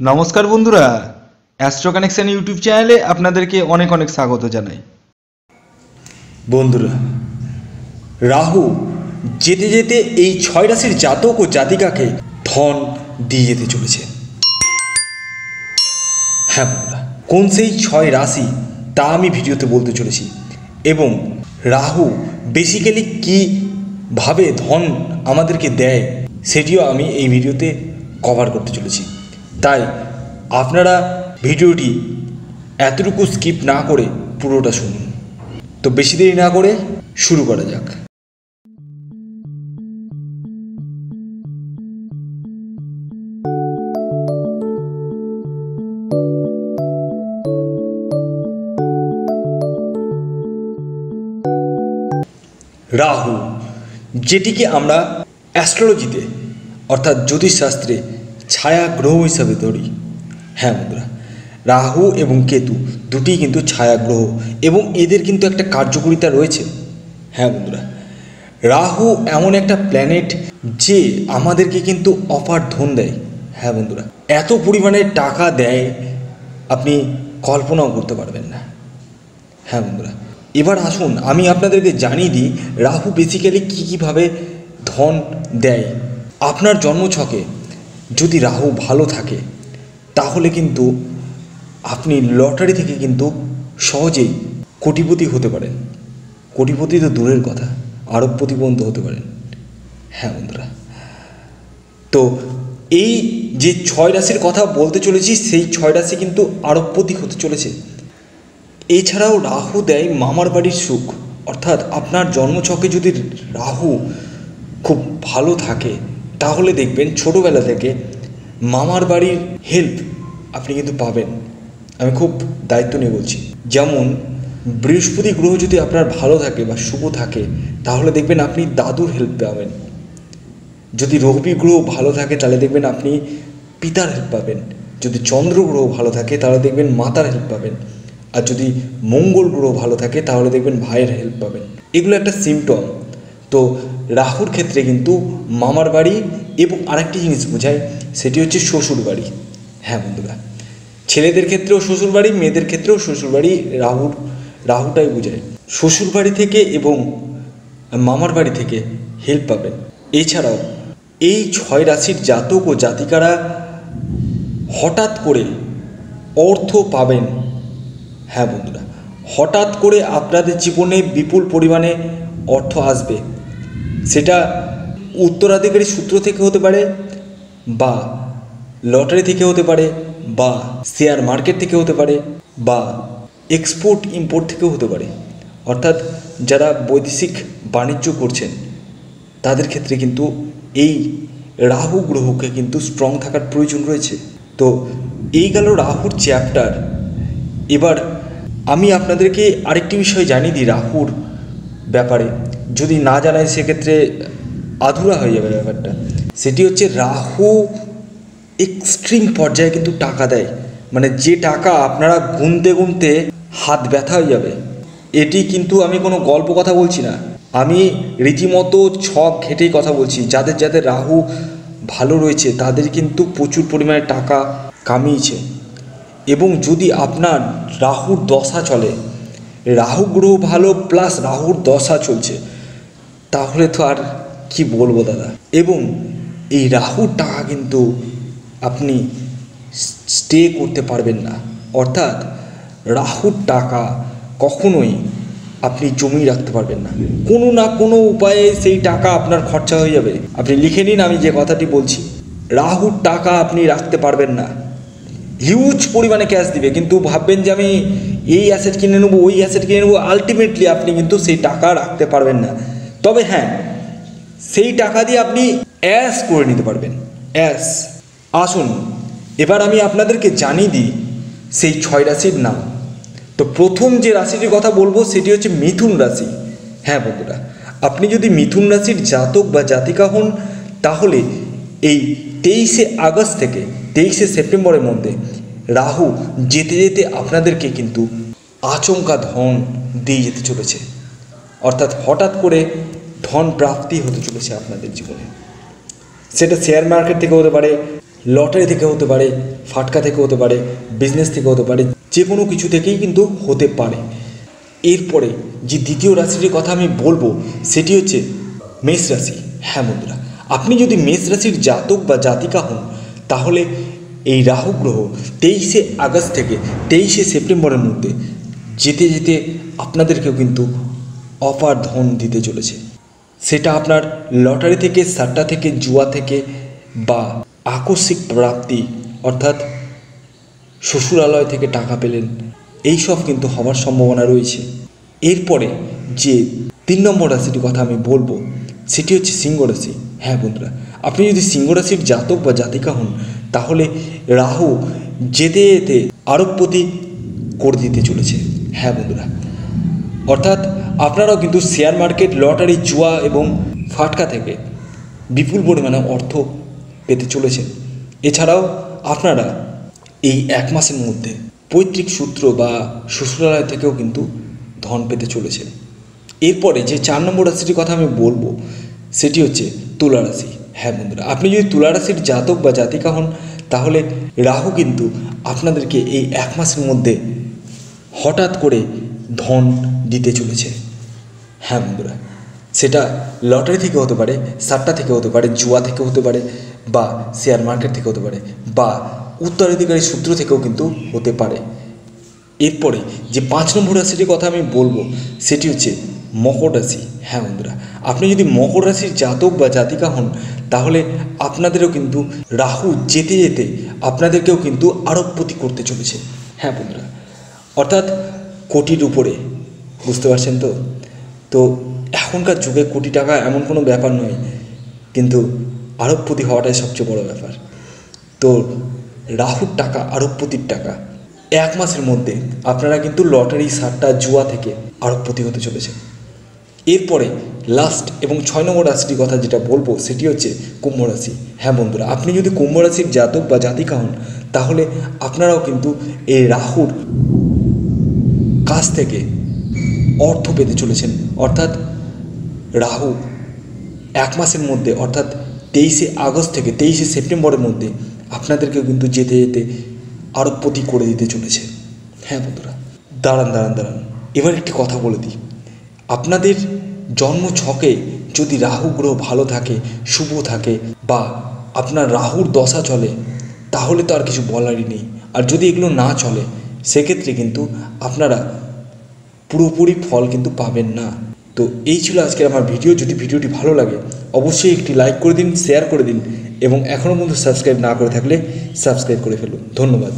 নমস্কার বন্ধুরা astro connection YouTube চ্যানেলে আপনাদেরকে অনেক অনেক স্বাগত জানাই। বন্ধুরা, রাহু যেতে যেতে এই ছয় রাশির জাতক ও জাতিকাকে ধন দিয়ে যেতে চলেছে। হ্যাঁ বন্ধুরা, কোন সেই ছয় রাশি তা আমি ভিডিওতে বলতে চলেছি এবং রাহু বেসিক্যালি কীভাবে ধন আমাদেরকে দেয় সেটিও আমি এই ভিডিওতে কভার করতে চলেছি। তাই আপনারা ভিডিওটি এতটুকু স্কিপ না করে পুরোটা শুনুন। তো বেশি দেরি না করে শুরু করা যাক। রাহু, যেটিকে আমরা অ্যাস্ট্রোলজিতে অর্থাৎ জ্যোতিষশাস্ত্রে ছায়া গ্রহ হিসাবে ধরি। হ্যাঁ বন্ধুরা, রাহু এবং কেতু দুটি কিন্তু ছায়া গ্রহ এবং এদের কিন্তু একটা কার্যকরিতা রয়েছে। হ্যাঁ বন্ধুরা, রাহু এমন একটা প্ল্যানেট যে আমাদেরকে কিন্তু অপার ধন দেয়। হ্যাঁ বন্ধুরা, এত পরিমাণে টাকা দেয়, আপনি কল্পনাও করতে পারবেন না। হ্যাঁ বন্ধুরা, এবার আসুন, আমি আপনাদেরকে জানিয়ে দিই, রাহু বেসিক্যালি কী কীভাবে ধন দেয়। আপনার জন্মছকে যদি রাহু ভালো থাকে, তাহলে কিন্তু আপনি লটারি থেকে কিন্তু সহজেই কোটিপতি হতে পারেন। কোটিপতি তো দূরের কথা আরবপতি পর্যন্ত হতে পারেন। হ্যাঁ বন্ধুরা। তো এই যে ছয় রাশির কথা বলতে চলেছি, সেই ছয় রাশি কিন্তু আরবপতি হতে চলেছে। এছাড়াও রাহু দেয় মামার বাড়ির সুখ। অর্থাৎ আপনার জন্মছকে যদি রাহু খুব ভালো থাকে তাহলে দেখবেন ছোটোবেলা থেকে মামার বাড়ির হেল্প আপনি কিন্তু পাবেন। আমি খুব দায়িত্ব নিয়ে বলছি। যেমন বৃহস্পতি গ্রহ যদি আপনার ভালো থাকে বা শুভ থাকে, তাহলে দেখবেন আপনি দাদুর হেল্প পাবেন। যদি রবি গ্রহ ভালো থাকে, তাহলে দেখবেন আপনি পিতার হেল্প পাবেন। যদি চন্দ্র গ্রহ ভালো থাকে, তাহলে দেখবেন মাতার হেল্প পাবেন। আর যদি মঙ্গল গ্রহ ভালো থাকে, তাহলে দেখবেন ভাইয়ের হেল্প পাবেন। এগুলো একটা সিমটম তো রাহুর ক্ষেত্রে কিন্তু মামার বাড়ি এবং আরেকটি জিনিস বোঝায়, সেটি হচ্ছে শ্বশুর বাড়ি। হ্যাঁ বন্ধুরা, ছেলেদের ক্ষেত্রেও শ্বশুর বাড়ি, মেয়েদের ক্ষেত্রেও শ্বশুর বাড়ি রাহুর, রাহুটাই বোঝায়। শ্বশুর বাড়ি থেকে এবং মামার বাড়ি থেকে হেল্প পাবেন। এছাড়াও এই ছয় রাশির জাতক ও জাতিকারা হঠাৎ করে অর্থ পাবেন। হ্যাঁ বন্ধুরা, হঠাৎ করে আপনাদের জীবনে বিপুল পরিমাণে অর্থ আসবে। সেটা উত্তরাধিকারী সূত্র থেকে হতে পারে বা লটারি থেকে হতে পারে বা শেয়ার মার্কেট থেকে হতে পারে বা এক্সপোর্ট ইম্পোর্ট থেকেও হতে পারে। অর্থাৎ যারা বৈদেশিক বাণিজ্য করছেন, তাদের ক্ষেত্রে কিন্তু এই রাহু গ্রহকে কিন্তু স্ট্রং থাকার প্রয়োজন রয়েছে। তো এই গেল রাহুর চ্যাপ্টার এবার আমি আপনাদেরকে আরেকটি বিষয় জানিয়ে দিই রাহুর ব্যাপারে। যদি না জানাই সেক্ষেত্রে আধুরা হয়ে যাবে ব্যাপারটা। সেটি হচ্ছে রাহু এক্সট্রিম পর্যায়ে কিন্তু টাকা দেয়। মানে যে টাকা আপনারা গুনতে গুনতে হাত ব্যথা হয়ে যাবে। এটি কিন্তু আমি কোনো গল্প কথা বলছি না। আমি রীতিমতো ছক ঘেটেই কথা বলছি। যাদের যাদের রাহু ভালো রয়েছে, তাদের কিন্তু প্রচুর পরিমাণে টাকা কামিয়েছে। এবং যদি আপনার রাহুর দশা চলে, রাহু গ্রহ ভালো, প্লাস রাহুর দশা চলছে তাহলে তো আর কি বলব দাদা? এবং এই রাহুর টাকা কিন্তু আপনি স্টে করতে পারবেন না। অর্থাৎ রাহুর টাকা কখনোই আপনি জমিয়ে রাখতে পারবেন না। কোনো না কোনো উপায়ে সেই টাকা আপনার খরচা হয়ে যাবে। আপনি লিখে নিন, আমি যে কথাটি বলছি। রাহুর টাকা আপনি রাখতে পারবেন না। হিউজ পরিমাণে ক্যাশ দিবে। কিন্তু ভাববেন যে আমি এই অ্যাসেট কিনে নেব, ওই অ্যাসেট কিনে নেব আলটিমেটলি আপনি কিন্তু সেই টাকা রাখতে পারবেন না। তবে হ্যাঁ সেই টাকা দিয়ে আপনি অ্যাস করে নিতে পারবেন। অ্যাস। আসুন, এবার আমি আপনাদেরকে জানিয়ে দিই সেই ছয় রাশির নাম। তো প্রথম যে রাশিটির কথা বলব সেটি হচ্ছে মিথুন রাশি। হ্যাঁ বন্ধুরা, আপনি যদি মিথুন রাশির জাতক বা জাতিকা হন, তাহলে এই তেইশে আগস্ট থেকে তেইশে সেপ্টেম্বরের মধ্যে রাহু যেতে যেতে আপনাদেরকে কিন্তু আচমকা ধন দিয়ে যেতে চলেছে। অর্থাৎ হঠাৎ করে ধন প্রাপ্তি হতে চলেছে আপনাদের জীবনে। সেটা শেয়ার মার্কেট থেকে হতে পারে লটারি থেকে হতে পারে, ফাটকা থেকে হতে পারে বিজনেস থেকে হতে পারে, যে কোনো কিছু থেকেই কিন্তু হতে পারে। এরপরে যে দ্বিতীয় রাশিটির কথা আমি বলব, সেটি হচ্ছে মেষ রাশি। হ্যাঁ বন্ধুরা, আপনি যদি মেষ রাশির জাতক বা জাতিকা হন, তাহলে এই রাহু গ্রহ তেইশে আগস্ট থেকে তেইশে সেপ্টেম্বরের মধ্যে যেতে যেতে আপনাদেরকেও কিন্তু অপার ধন দিতে চলেছে। সেটা আপনার লটারি থেকে, সাট্টা থেকে, জুয়া থেকে বা আকস্মিক প্রাপ্তি, অর্থাৎ শ্বশুরালয় থেকে টাকা পেলেন এই সব কিন্তু হওয়ার সম্ভাবনা রয়েছে। এরপরে যে তিন নম্বর রাশিটির কথা আমি বলব, সেটি হচ্ছে সিংহ রাশি। হ্যাঁ বন্ধুরা, আপনি যদি সিংহ রাশির জাতক বা জাতিকা হন, তাহলে রাহু যেতে যেতে আরবপতি করে দিতে চলেছে। হ্যাঁ বন্ধুরা অর্থাৎ আপনারাও কিন্তু শেয়ার মার্কেট, লটারি, জুয়া এবং ফাটকা থেকে বিপুল পরিমাণে অর্থ পেতে চলেছেন। এছাড়াও আপনারা এই এক মাসের মধ্যে পৈতৃক সূত্র বা শ্বশুরালয় থেকেও কিন্তু ধন পেতে চলেছেন। এরপরে যে চার নম্বর রাশিটির কথা আমি বলব, সেটি হচ্ছে তুলা রাশি। হ্যাঁ বন্ধুরা, আপনি যদি তুলা রাশির জাতক বা জাতিকা হন, তাহলে রাহু কিন্তু আপনাদেরকে এই এক মাসের মধ্যে হঠাৎ করে ধন দিতে চলেছে। হ্যাঁ বন্ধুরা, সেটা লটারি থেকে হতে পারে সাট্টা থেকে হতে পারে, জুয়া থেকে হতে পারে, বা শেয়ার মার্কেট থেকে হতে পারে, বা উত্তরাধিকারী সূত্র থেকেও কিন্তু হতে পারে। এরপরে যে পাঁচ নম্বর রাশিটির কথা আমি বলব, সেটি হচ্ছে মকর রাশি। হ্যাঁ বন্ধুরা, আপনি যদি মকর রাশির জাতক বা জাতিকা হন, তাহলে আপনাদেরও কিন্তু রাহু যেতে যেতে আপনাদেরকেও কিন্তু আরবপতি করতে চলেছে। হ্যাঁ বন্ধুরা, অর্থাৎ কোটির উপরে, বুঝতে পারছেন তো? তো এখনকার যুগে কোটি টাকা এমন কোনো ব্যাপার নয়, কিন্তু আরবপতি হওয়াটাই সবচেয়ে বড় ব্যাপার। তো রাহুর টাকা, আরবপতির টাকা, এক মাসের মধ্যে আপনারা কিন্তু লটারি সাট্টা জুয়া থেকে আরবপতি হতে চলেছে এরপরে লাস্ট এবং ছয় নম্বর রাশিটির কথা যেটা বলব, সেটি হচ্ছে কুম্ভ রাশি। হ্যাঁ বন্ধুরা, আপনি যদি কুম্ভ রাশির জাতক বা জাতিকা হন, তাহলে আপনারাও কিন্তু এই রাহুর কাছ থেকে অর্থ পেতে চলেছেন। অর্থাৎ রাহু এক মাসের মধ্যে, অর্থাৎ তেইশে আগস্ট থেকে তেইশে সেপ্টেম্বরের মধ্যে আপনাদেরকে কিন্তু যেতে যেতে আরবপতি করে দিতে চলেছে। হ্যাঁ বন্ধুরা, দাঁড়ান দাঁড়ান দাঁড়ান। এবার একটি কথা বলে দিই। আপনাদের জন্ম ছকে যদি রাহু গ্রহ ভালো থাকে, শুভ থাকে বা আপনার রাহুর দশা চলে, তাহলে তো আর কিছু বলারই নেই। আর যদি এগুলো না চলে, সেক্ষেত্রে কিন্তু আপনারা পুরোপুরি ফল কিন্তু পাবেন না। তো এই ছিল আজকের আমার ভিডিও। যদি ভিডিওটি ভালো লাগে, অবশ্যই একটি লাইক করে দিন শেয়ার করে দিন এবং এখনও পর্যন্ত সাবস্ক্রাইব না করে থাকলে সাবস্ক্রাইব করে ফেলুন। ধন্যবাদ।